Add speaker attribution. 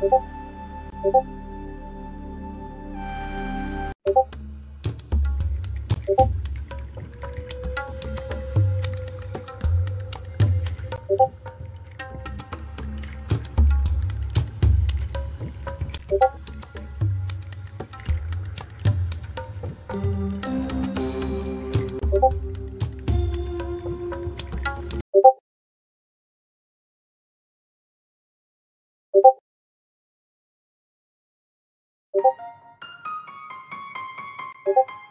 Speaker 1: 오버 오버 you